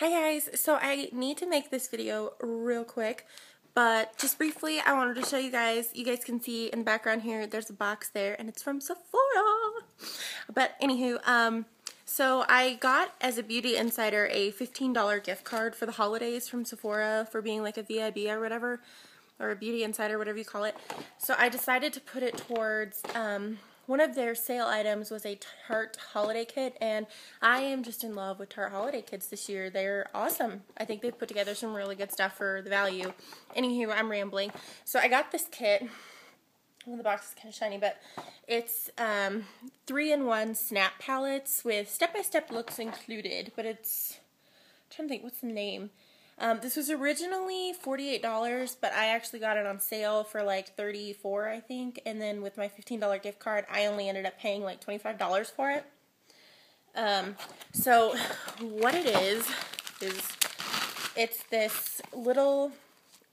Hi guys, so I need to make this video real quick, but just briefly I wanted to show you guys, you guys can see in the background here, there's a box there and it's from Sephora. But anywho, um, so I got as a beauty insider a $15 gift card for the holidays from Sephora for being like a VIB or whatever, or a beauty insider, whatever you call it. So I decided to put it towards um, one of their sale items was a Tarte holiday kit, and I am just in love with Tarte holiday kits this year. They're awesome. I think they've put together some really good stuff for the value. Anywho, I'm rambling. So I got this kit. Well, the box is kind of shiny, but it's um, three-in-one snap palettes with step-by-step -step looks included, but it's, I'm trying to think, what's the name? Um, this was originally $48, but I actually got it on sale for like 34 I think. And then with my $15 gift card, I only ended up paying like $25 for it. Um, so what it is, is it's this little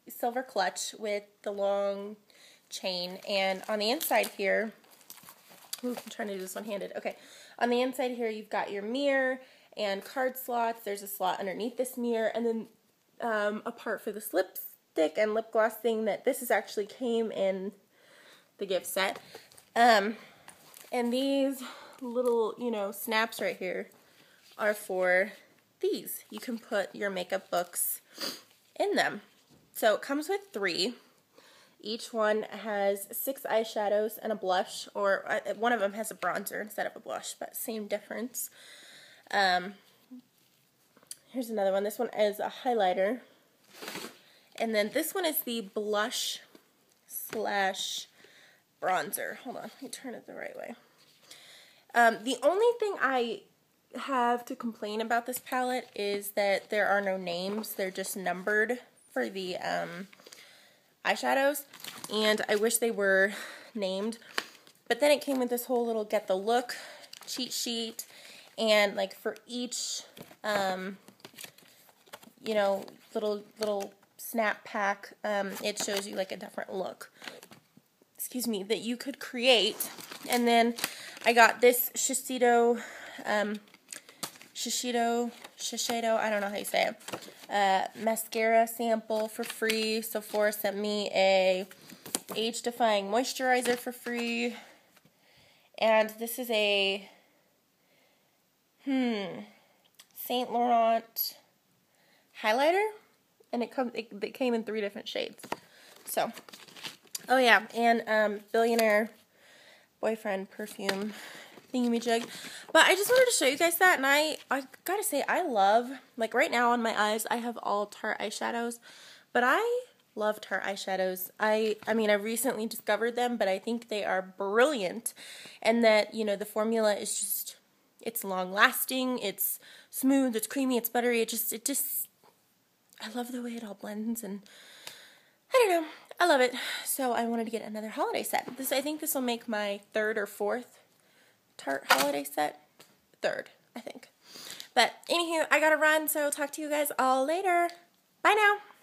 silver clutch with the long chain. And on the inside here, ooh, I'm trying to do this one-handed. Okay, on the inside here, you've got your mirror and card slots. There's a slot underneath this mirror, and then um, a part for this lipstick and lip gloss thing that this is actually came in the gift set. Um, and these little, you know, snaps right here are for these. You can put your makeup books in them. So it comes with three. Each one has six eyeshadows and a blush, or uh, one of them has a bronzer instead of a blush, but same difference. Um, Here's another one. This one is a highlighter. And then this one is the blush slash bronzer. Hold on, let me turn it the right way. Um, the only thing I have to complain about this palette is that there are no names. They're just numbered for the um, eyeshadows. And I wish they were named. But then it came with this whole little get the look cheat sheet. And like for each um, you know, little little snap pack. Um, it shows you like a different look. Excuse me, that you could create. And then I got this Shiseido, um, Shiseido, Shiseido, I don't know how you say it, uh, mascara sample for free. Sephora sent me a age-defying moisturizer for free. And this is a, hmm, Saint Laurent highlighter, and it comes it, it came in three different shades. So, oh yeah, and um, billionaire boyfriend perfume thingamajig. But I just wanted to show you guys that, and I I gotta say I love like right now on my eyes I have all Tarte eyeshadows, but I love Tarte eyeshadows. I I mean I recently discovered them, but I think they are brilliant, and that you know the formula is just it's long lasting, it's smooth, it's creamy, it's buttery. It just it just I love the way it all blends and I don't know. I love it. So I wanted to get another holiday set. This I think this will make my third or fourth Tarte holiday set. Third, I think. But anywho, I gotta run, so I'll talk to you guys all later. Bye now.